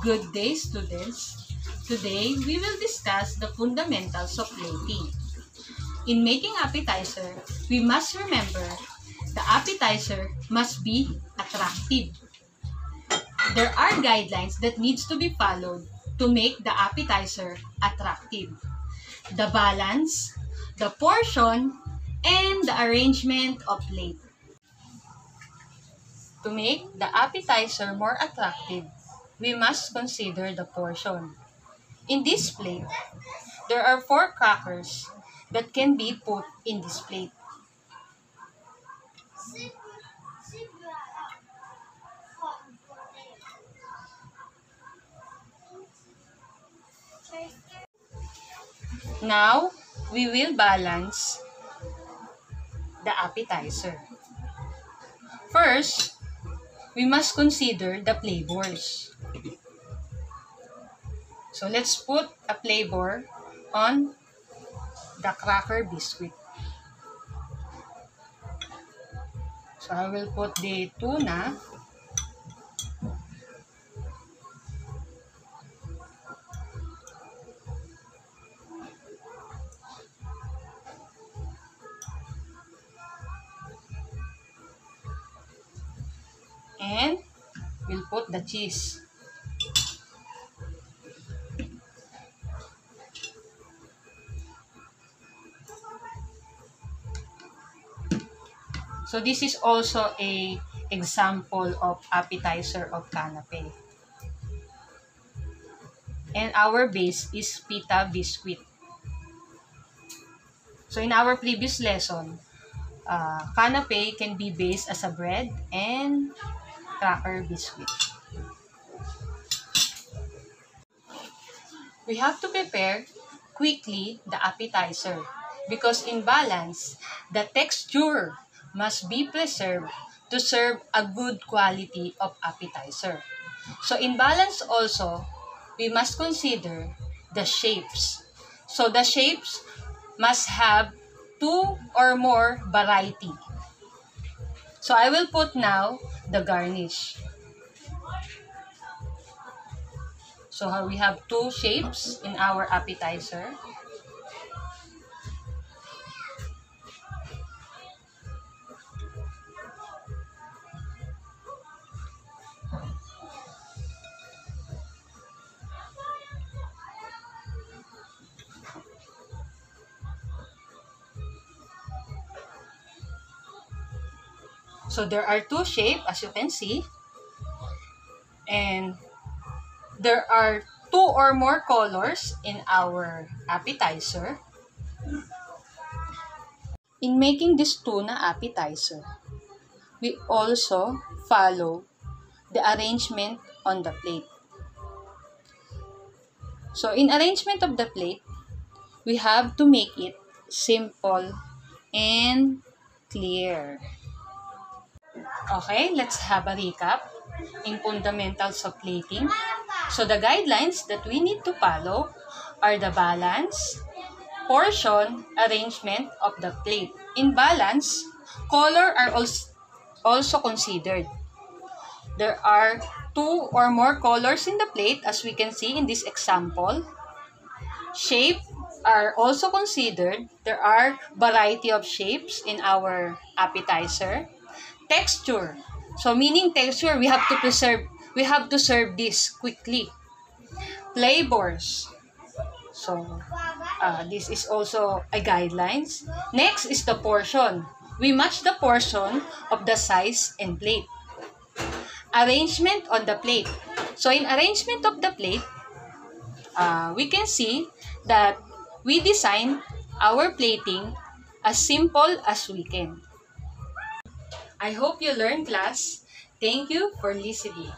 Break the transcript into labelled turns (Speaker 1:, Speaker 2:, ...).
Speaker 1: Good day, students. Today, we will discuss the fundamentals of plating. In making appetizer, we must remember the appetizer must be attractive. There are guidelines that needs to be followed to make the appetizer attractive. The balance, the portion, and the arrangement of plate. To make the appetizer more attractive, we must consider the portion. In this plate, there are four crackers that can be put in this plate. Now, we will balance the appetizer. First, we must consider the flavors. So let's put a flavor on the cracker biscuit. So I will put the tuna. And we'll put the cheese. So this is also a example of appetizer of canapé. And our base is pita biscuit. So in our previous lesson, uh, canapé can be based as a bread and cracker biscuit. We have to prepare quickly the appetizer because in balance, the texture must be preserved to serve a good quality of appetizer. So in balance also, we must consider the shapes. So the shapes must have two or more variety. So I will put now the garnish. So we have two shapes in our appetizer. So there are two shapes as you can see. And there are two or more colors in our appetizer. In making this tuna appetizer, we also follow the arrangement on the plate. So in arrangement of the plate, we have to make it simple and clear. Okay, let's have a recap in fundamentals of plating. So the guidelines that we need to follow are the balance, portion, arrangement of the plate. In balance, color are also considered. There are two or more colors in the plate as we can see in this example. Shape are also considered. There are variety of shapes in our appetizer texture. So meaning texture, we have to preserve, we have to serve this quickly. Flavors. So uh, this is also a guidelines. Next is the portion. We match the portion of the size and plate. Arrangement on the plate. So in arrangement of the plate, uh, we can see that we design our plating as simple as we can. I hope you learned class. Thank you for listening.